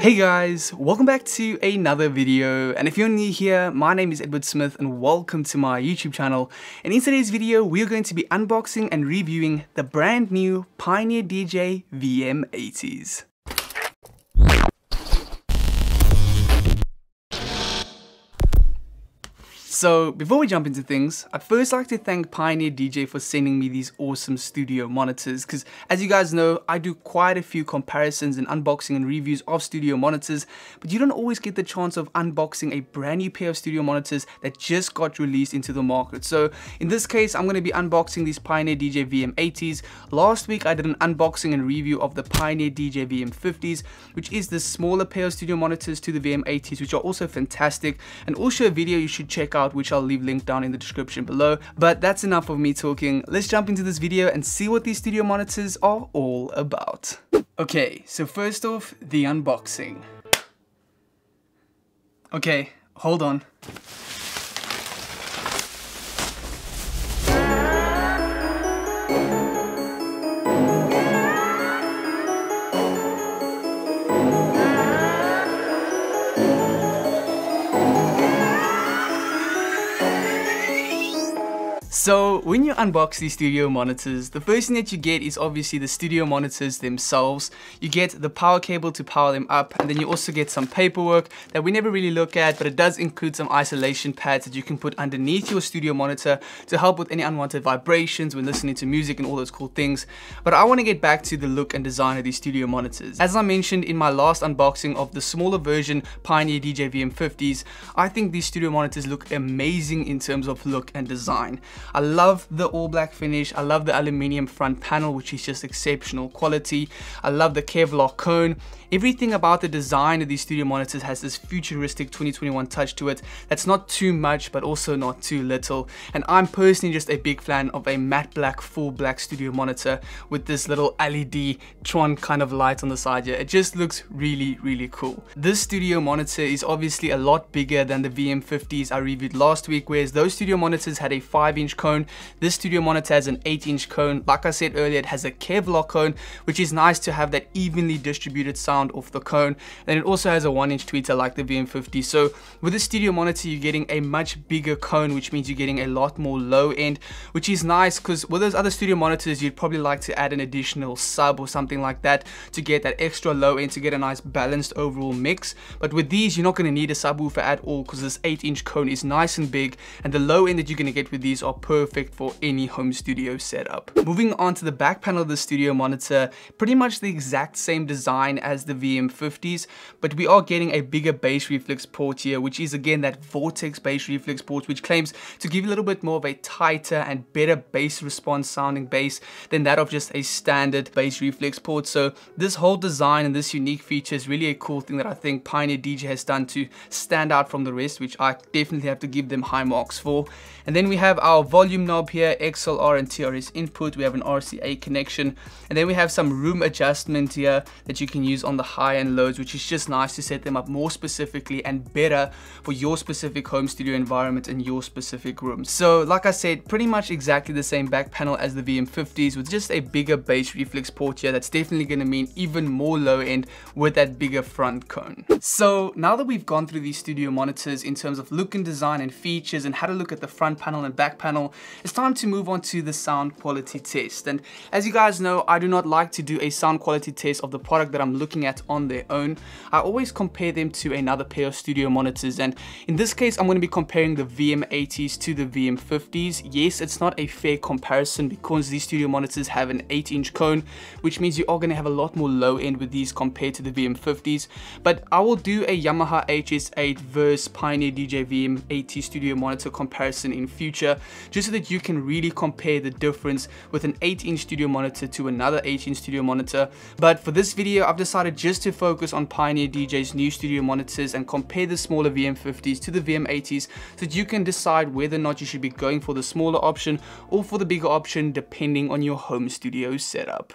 Hey guys, welcome back to another video and if you're new here, my name is Edward Smith and welcome to my YouTube channel and in today's video we're going to be unboxing and reviewing the brand new Pioneer DJ VM80s. So before we jump into things, I'd first like to thank Pioneer DJ for sending me these awesome studio monitors because as you guys know, I do quite a few comparisons and unboxing and reviews of studio monitors, but you don't always get the chance of unboxing a brand new pair of studio monitors that just got released into the market. So in this case, I'm going to be unboxing these Pioneer DJ VM80s. Last week, I did an unboxing and review of the Pioneer DJ VM50s, which is the smaller pair of studio monitors to the VM80s, which are also fantastic and also a video you should check out which I'll leave linked down in the description below. But that's enough of me talking. Let's jump into this video and see what these studio monitors are all about. Okay, so first off, the unboxing. Okay, hold on. So when you unbox these studio monitors, the first thing that you get is obviously the studio monitors themselves. You get the power cable to power them up and then you also get some paperwork that we never really look at but it does include some isolation pads that you can put underneath your studio monitor to help with any unwanted vibrations when listening to music and all those cool things. But I want to get back to the look and design of these studio monitors. As I mentioned in my last unboxing of the smaller version Pioneer DJ VM50s, I think these studio monitors look amazing in terms of look and design. I love the all black finish. I love the aluminium front panel, which is just exceptional quality. I love the Kevlar cone. Everything about the design of these studio monitors has this futuristic 2021 touch to it that's not too much but also not too little and I'm personally just a big fan of a matte black full black studio monitor with this little LED Tron kind of light on the side here. It just looks really really cool. This studio monitor is obviously a lot bigger than the VM50s I reviewed last week whereas those studio monitors had a 5 inch cone. This studio monitor has an 8 inch cone. Like I said earlier it has a Kevlar cone which is nice to have that evenly distributed sound off the cone. And it also has a one inch tweeter like the VM50. So with the studio monitor, you're getting a much bigger cone, which means you're getting a lot more low end, which is nice because with those other studio monitors, you'd probably like to add an additional sub or something like that to get that extra low end to get a nice balanced overall mix. But with these, you're not going to need a subwoofer at all because this 8 inch cone is nice and big and the low end that you're going to get with these are perfect for any home studio setup. Moving on to the back panel of the studio monitor, pretty much the exact same design as the VM50s, but we are getting a bigger bass reflex port here, which is again that Vortex bass reflex port, which claims to give a little bit more of a tighter and better bass response sounding bass than that of just a standard bass reflex port. So this whole design and this unique feature is really a cool thing that I think Pioneer DJ has done to stand out from the rest, which I definitely have to give them high marks for. And then we have our volume knob here, XLR and TRS input. We have an RCA connection. And then we have some room adjustment here that you can use on the high and lows, which is just nice to set them up more specifically and better for your specific home studio environment and your specific room. So like I said, pretty much exactly the same back panel as the VM50s with just a bigger bass reflex port here. That's definitely going to mean even more low end with that bigger front cone. So now that we've gone through these studio monitors in terms of look and design and features and how to look at the front panel and back panel, it's time to move on to the sound quality test. And as you guys know, I do not like to do a sound quality test of the product that I'm looking at on their own. I always compare them to another pair of studio monitors and in this case I'm going to be comparing the VM80s to the VM50s. Yes, it's not a fair comparison because these studio monitors have an 8 inch cone which means you are going to have a lot more low end with these compared to the VM50s but I will do a Yamaha HS8 versus Pioneer DJ VM80 studio monitor comparison in future just so that you can really compare the difference with an 8 inch studio monitor to another 8 inch studio monitor but for this video I've decided just to focus on Pioneer DJ's new studio monitors and compare the smaller VM50s to the VM80s so that you can decide whether or not you should be going for the smaller option or for the bigger option depending on your home studio setup.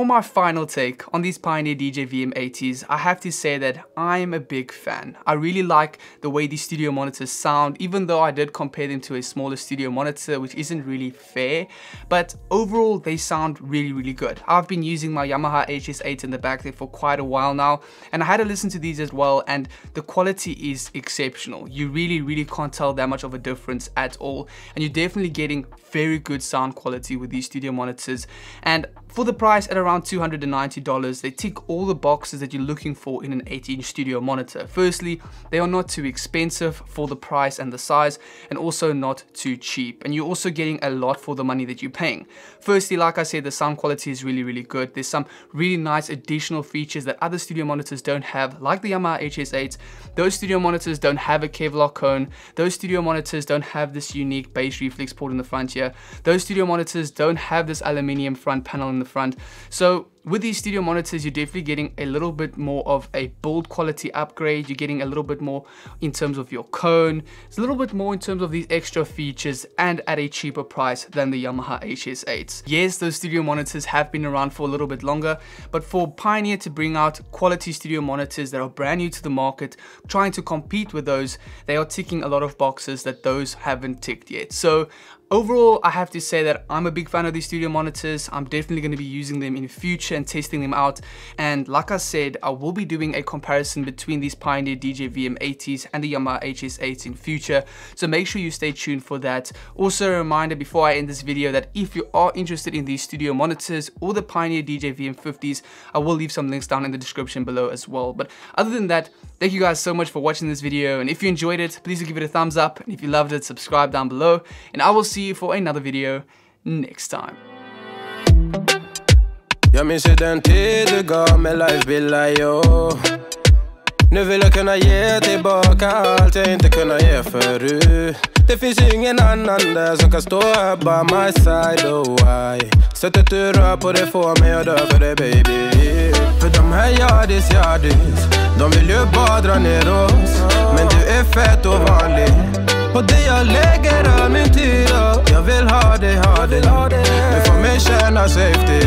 for my final take on these Pioneer DJ VM80s, I have to say that I'm a big fan. I really like the way these studio monitors sound, even though I did compare them to a smaller studio monitor, which isn't really fair, but overall they sound really, really good. I've been using my Yamaha HS8 in the back there for quite a while now, and I had to listen to these as well, and the quality is exceptional. You really, really can't tell that much of a difference at all, and you're definitely getting very good sound quality with these studio monitors, and for the price at around $290, they tick all the boxes that you're looking for in an 18-inch studio monitor. Firstly, they are not too expensive for the price and the size, and also not too cheap. And you're also getting a lot for the money that you're paying. Firstly, like I said, the sound quality is really, really good. There's some really nice additional features that other studio monitors don't have, like the Yamaha HS8. Those studio monitors don't have a Kevlar cone. Those studio monitors don't have this unique bass reflex port in the front here. Those studio monitors don't have this aluminium front panel in the front. So with these studio monitors, you're definitely getting a little bit more of a build quality upgrade. You're getting a little bit more in terms of your cone. It's a little bit more in terms of these extra features and at a cheaper price than the Yamaha HS8s. Yes, those studio monitors have been around for a little bit longer, but for Pioneer to bring out quality studio monitors that are brand new to the market, trying to compete with those, they are ticking a lot of boxes that those haven't ticked yet. So Overall, I have to say that I'm a big fan of these studio monitors. I'm definitely going to be using them in the future and testing them out. And like I said, I will be doing a comparison between these Pioneer DJ VM80s and the Yamaha HS8s in future. So make sure you stay tuned for that. Also a reminder before I end this video that if you are interested in these studio monitors or the Pioneer DJ VM50s, I will leave some links down in the description below as well. But other than that, thank you guys so much for watching this video. And if you enjoyed it, please give it a thumbs up. And if you loved it, subscribe down below. And I will see see you for another video next time. Jag minns ju den tid du gav mig life billar yo. Nu vill jag kunna ge tillbaka allt jag inte kunnat ge förut. Det finns ju ingen annan där som kan stå här by my side, oh why Sättet du rör på det får mig att dö för dig baby. För de här yardis, yardis De vill ju bara dra ner oss. Men du är fett och vanlig på det jag lägger all min tid Jag vill ha dig, ha dig Du får mig känna safety.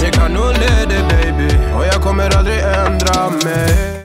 Ni kan nog leda baby. Och jag kommer aldrig ändra mig.